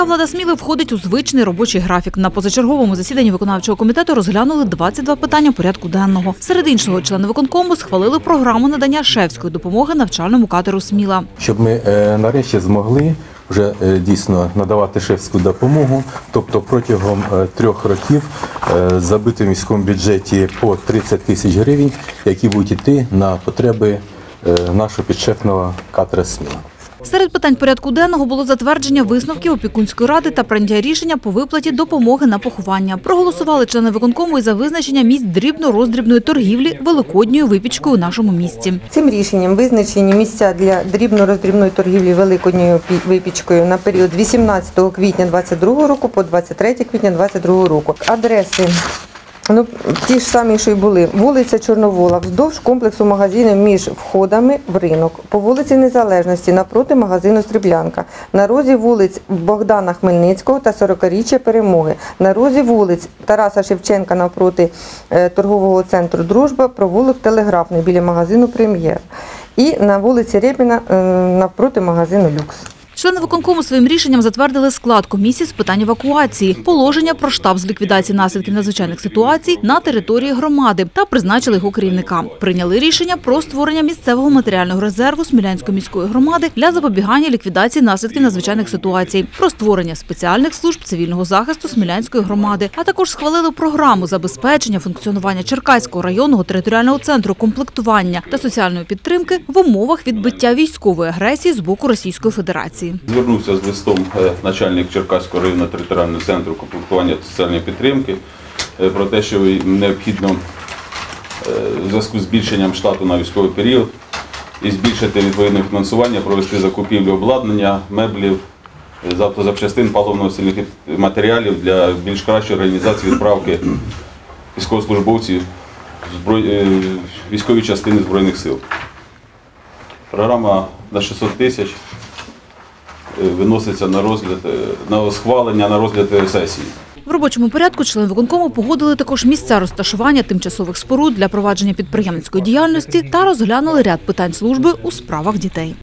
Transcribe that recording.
Міська влада Сміли входить у звичний робочий графік. На позачерговому засіданні виконавчого комітету розглянули 22 питання порядку денного. Серед іншого, члени виконкому схвалили програму надання шефської допомоги навчальному катеру Сміла. щоб ми е, нарешті змогли вже е, дійсно надавати шефську допомогу. Тобто протягом е, трьох років забити в міському бюджеті по 30 тисяч гривень, які будуть йти на потреби нашого підшефного катера Сміла. Серед питань порядку денного було затвердження висновків опікунської ради та прийняття рішення по виплаті допомоги на поховання. Проголосували члени виконкому і за визначення місць дрібно-роздрібної торгівлі великодньою випічкою у нашому місті. Цим рішенням визначені місця для дрібно-роздрібної торгівлі великодньою пі- випічкою на період з 18 квітня 2022 року по 23 квітня 2022 року. Адреси. Ну, ті ж самі, що й були. Вулиця Чорновола, вздовж комплексу магазинів між входами в ринок. По вулиці Незалежності, напроти магазину Стріблянка. На розі вулиць Богдана Хмельницького та 40-річчя Перемоги. На розі вулиць Тараса Шевченка навпроти е, торгового центру Дружба, провулок Телеграфний біля магазину Прем'єр. І на вулиці Рєпіна е, навпроти магазину Люкс. Члени виконкому своїм рішенням затвердили склад комісії з питань евакуації, положення про штаб з ліквідації наслідків надзвичайних ситуацій на території громади та призначили його керівника. Прийняли рішення про створення місцевого матеріального резерву Смілянської міської громади для запобігання ліквідації наслідків надзвичайних ситуацій, про створення спеціальних служб цивільного захисту Смілянської громади, а також схвалили програму забезпечення функціонування Черкаського районного територіального центру комплектування та соціальної підтримки в умовах відбиття військової агресії з боку Російської Федерації. Звернувся з листом е, начальник Черкаського районного територіального центру комплектування та соціальної підтримки е, про те, що необхідно е, в зв'язку з збільшенням штату на військовий період і збільшити відповідне фінансування, провести закупівлю обладнання, меблів, е, з автозапчастин, паливно-сильних матеріалів для більш кращої організації відправки військовослужбовців військові частини Збройних сил. Програма на 600 тисяч виноситься на розгляд е, на схвалення на розгляд е, сесії. В робочому порядку члени виконкому погодили також місця розташування тимчасових споруд для провадження підприємницької діяльності та розглянули ряд питань служби у справах дітей.